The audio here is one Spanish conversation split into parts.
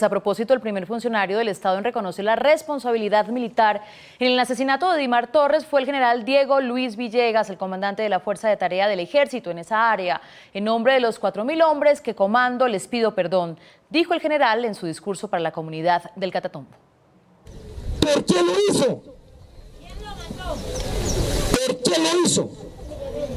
A propósito, el primer funcionario del Estado en reconocer la responsabilidad militar en el asesinato de Dimar Torres fue el general Diego Luis Villegas, el comandante de la Fuerza de Tarea del Ejército en esa área. En nombre de los 4.000 hombres que comando, les pido perdón, dijo el general en su discurso para la comunidad del Catatumbo. ¿Por qué lo hizo? ¿Por qué lo hizo?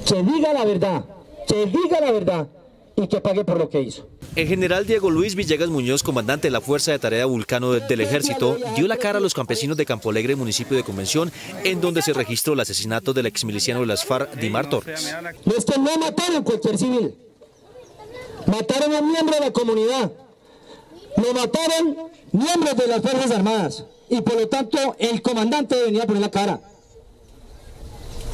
Que diga la verdad, que diga la verdad y que pague por lo que hizo. El general Diego Luis Villegas Muñoz, comandante de la Fuerza de Tarea Vulcano del Ejército, dio la cara a los campesinos de Campo Alegre, municipio de Convención, en donde se registró el asesinato del exmiliciano de las FARC, Dimar Torres. Los que no mataron cualquier civil, mataron a un miembro de la comunidad, lo mataron miembros de las Fuerzas Armadas y por lo tanto el comandante venía a poner la cara.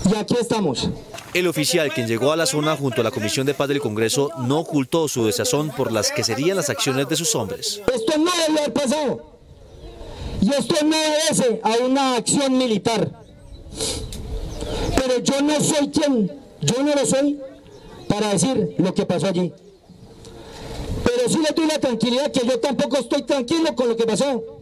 Y aquí estamos. El oficial, quien llegó a la zona junto a la Comisión de Paz del Congreso, no ocultó su desazón por las que serían las acciones de sus hombres. Esto no debe haber. Y esto no obedece a una acción militar. Pero yo no soy quien, yo no lo soy para decir lo que pasó allí. Pero sí le doy la tranquilidad que yo tampoco estoy tranquilo con lo que pasó.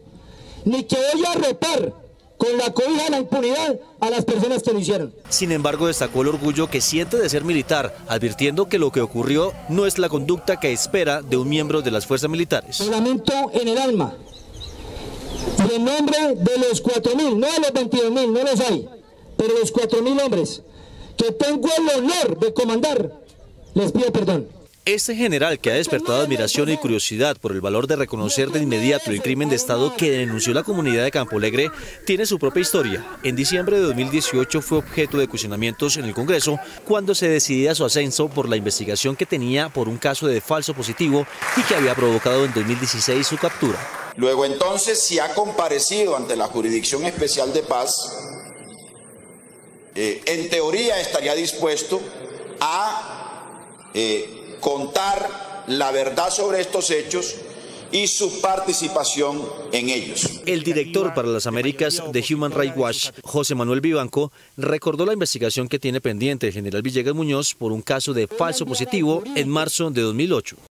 Ni que voy a repar con la cobija de la impunidad a las personas que lo hicieron. Sin embargo, destacó el orgullo que siente de ser militar, advirtiendo que lo que ocurrió no es la conducta que espera de un miembro de las fuerzas militares. Lamento en el alma y en nombre de los 4.000, no de los 22.000, no los hay, pero los 4.000 hombres que tengo el honor de comandar, les pido perdón. Este general, que ha despertado admiración y curiosidad por el valor de reconocer de inmediato el crimen de Estado que denunció la comunidad de Campo Alegre, tiene su propia historia. En diciembre de 2018 fue objeto de cuestionamientos en el Congreso cuando se decidía su ascenso por la investigación que tenía por un caso de falso positivo y que había provocado en 2016 su captura. Luego entonces, si ha comparecido ante la Jurisdicción Especial de Paz, eh, en teoría estaría dispuesto a... Eh, contar la verdad sobre estos hechos y su participación en ellos. El director para las Américas de Human Rights Watch, José Manuel Vivanco, recordó la investigación que tiene pendiente el general Villegas Muñoz por un caso de falso positivo en marzo de 2008.